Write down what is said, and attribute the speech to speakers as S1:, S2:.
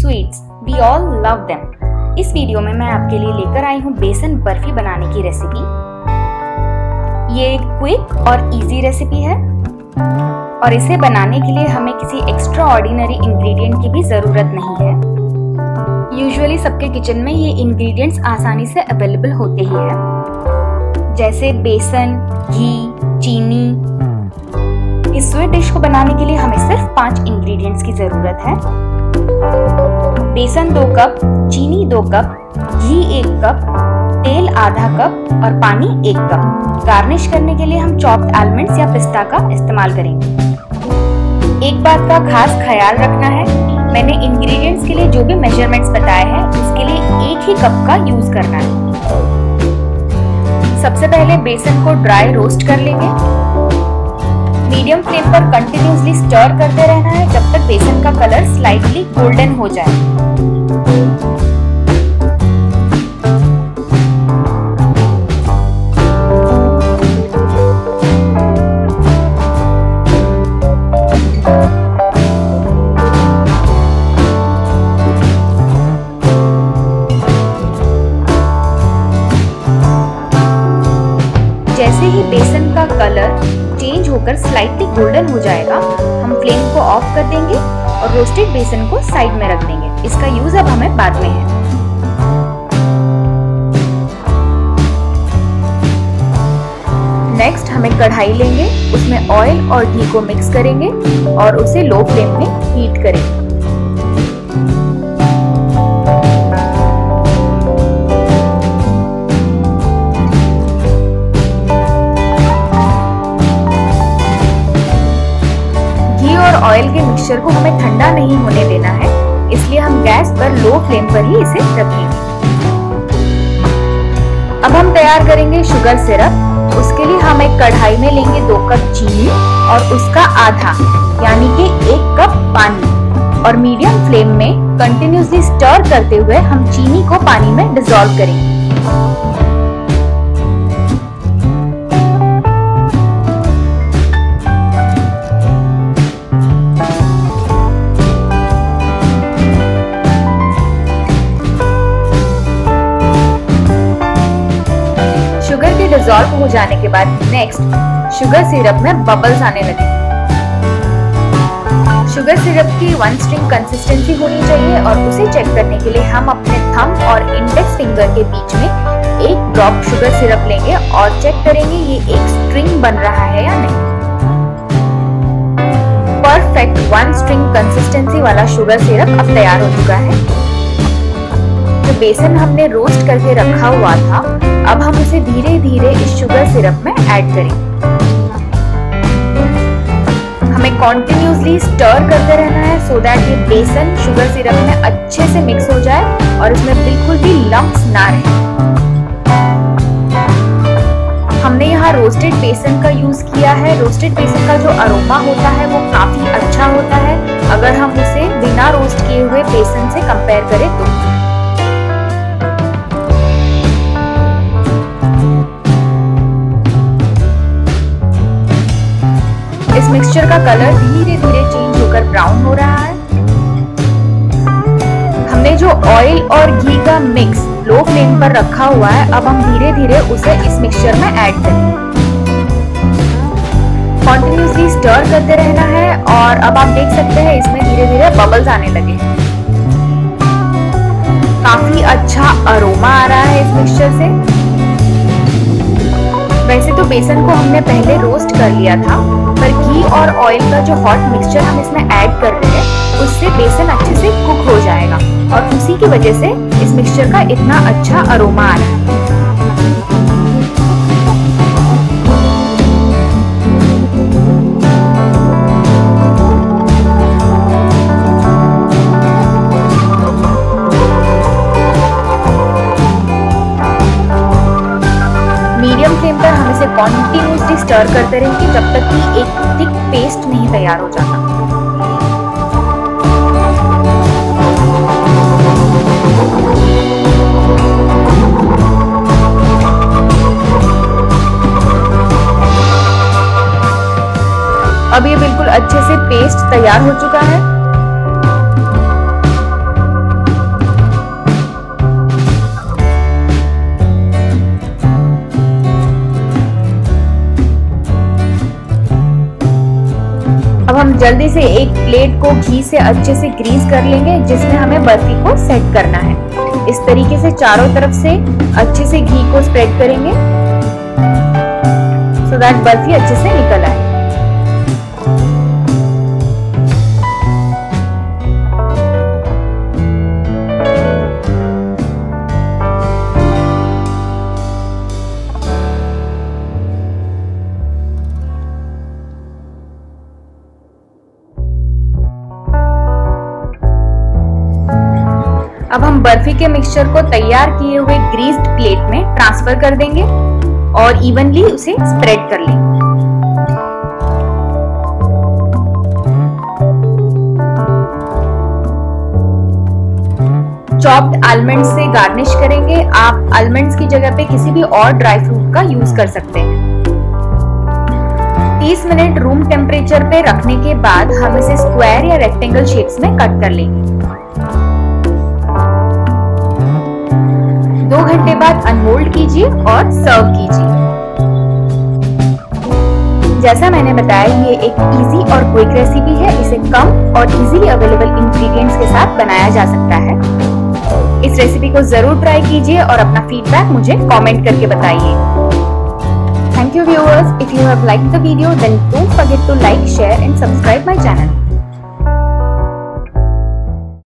S1: Sweets we all love them इस video में मैं आपके लिए लेकर आई हूँ बेसन बर्फ़ी बनाने की रेसिपी ये क्विक और इजी रेसिपी है। और इसे बनाने के लिए हमें किसी एक्स्ट्रा ऑर्डिनरी इंग्रेडिएंट की भी ज़रूरत नहीं है। यूजुअली सबके किचन में ये इंग्रेडिएंट्स आसानी से अवेलेबल होते ही हैं। जैसे बेसन, घी, चीनी। इस स्वीट डिश को बनाने के लिए हमें सिर्फ़ पाँच इंग्रेडिएंट्स की ज़रूरत है। बेसन दो कप, चीनी दो कप, घी एक कप, तेल आधा कप और पानी एक कप। गार्निश करने के लिए हम चॉप्ड आलमंड्स या पिस्ता का इस्तेमाल करेंगे। एक बात का खास ख्याल रखना है, मैंने इंग्रेडिएंट्स के लिए जो भी मेजरमेंट्स बताए हैं, उसके लिए एक ही कप का यूज़ करना है। सबसे पहले बेसन को ड्राई रोस्ट कर लेंगे। मीडियम फ्लेम पर कंटिन्यूसली स्टर करते रहना है, जब तक बेसन का कलर स्लाइटली गोल्डन हो जाए। जैसे ही बेसन का कलर चेंज होकर स्लाइटली गोल्डन हो जाएगा। हम फ्लेम को ऑफ़ कर देंगे और रोस्टेड बेसन को साइड में रख देंगे। इसका यूज़ अब हमें बाद में है। नेक्स्ट हमें कढ़ाई लेंगे, उसमें ऑयल और घी को मिक्स करेंगे और उसे लो फ्लेम में हीट करेंगे। ऑयल के मिक्सचर को हमें ठंडा नहीं होने देना है, इसलिए हम गैस पर लो फ्लेम पर ही इसे रखेंगे। अब हम तैयार करेंगे शुगर सिरप उसके लिए हम एक कढ़ाई में लेंगे दो कप चीनी और उसका आधा, यानी कि एक कप पानी। और मीडियम फ्लेम में कंटिन्यूसली स्टर करते हुए हम चीनी को पानी में डिजोल्व करेंगे। डिजोल्व हो जाने के बाद नेक्स्ट शुगर सिरप में बबल्स आने लगे। शुगर सिरप की वन स्ट्रिंग कंसिस्टेंसी होनी चाहिए और उसे चेक करने के लिए हम अपने थंब और इंडेक्स फिंगर के बीच में एक ड्रॉप शुगर सिरप लेंगे और चेक करेंगे ये एक स्ट्रिंग बन रहा है या नहीं। परफेक्ट वन स्ट्रिंग कंसिस्टेंसी वाला शुगर सिरप अब तैयार हो चुका है। जो बेसन हमने रोस्ट करके रखा हुआ था, अब हम उसे धीरे धीरे इस शुगर सिरप में ऐड करेंगे। हमें कॉन्टिन्यूसली स्टर करते रहना है सो दैट ये बेसन शुगर सिरप में अच्छे से मिक्स हो जाए और इसमें बिल्कुल भी लम्प्स ना रहे। हमने यहाँ रोस्टेड बेसन का यूज़ किया है। रोस्टेड बेसन का जो अरोमा होता है वो काफ़ी अच्छा होता है। अगर हम उसे बिना रोस्ट किए हुए बेसन से कंपेयर करें तो। मिक्सचर का कलर धीरे धीरे चेंज होकर ब्राउन हो रहा है। हमने जो ऑयल और घी का मिक्स लो फ्लेम पर रखा हुआ है, अब हम धीरे धीरे उसे इस मिक्सचर में ऐड करेंगे। कॉन्टिन्यूसली स्टर करते रहना है और अब आप देख सकते हैं इसमें धीरे धीरे बबल्स आने लगे काफ़ी अच्छा अरोमा आ रहा है इस मिक्सचर से। वैसे तो बेसन को हमने पहले रोस्ट कर लिया था, पर घी और ऑयल का जो हॉट मिक्सचर हम इसमें ऐड कर रहे हैं, उससे बेसन अच्छे से कुक हो जाएगा। और उसी की वजह से इस मिक्सचर का इतना अच्छा अरोमा आ रहा है। स्टर रहेंगे जब तक कि एक थिक पेस्ट नहीं तैयार हो जाता। अब ये बिल्कुल अच्छे से पेस्ट तैयार हो चुका है। जल्दी से एक प्लेट को घी से अच्छे से ग्रीस कर लेंगे, जिसमें हमें बर्फ़ी को सेट करना है। इस तरीके से चारों तरफ़ से अच्छे से घी को स्प्रेड करेंगे। सो so दैट बर्फ़ी अच्छे से निकल आए। अब हम बर्फ़ी के मिक्सचर को तैयार किए हुए ग्रीस्ड प्लेट में ट्रांसफ़र कर देंगे और इवनली उसे स्प्रेड कर लेंगे। चॉप्ड आलमंड से गार्निश करेंगे। आप आलमंड्स की जगह पे किसी भी और ड्राई फ्रूट का यूज़ कर सकते हैं। 30 मिनट रूम टेम्परेचर पे रखने के बाद हम इसे स्क्वायर या रेक्टेंगल शेप्स में कट कर लेंगे। दो घंटे बाद अनमोल्ड कीजिए और सर्व कीजिए। जैसा मैंने बताया, ये एक इजी और क्विक रेसिपी है। इसे कम और इजीली अवेलेबल इंग्रेडिएंट्स के साथ बनाया जा सकता है। इस रेसिपी को ज़रूर ट्राई कीजिए और अपना फीडबैक मुझे कमेंट करके बताइए। Thank you viewers if you have like the video then don't forget to like share and subscribe my channel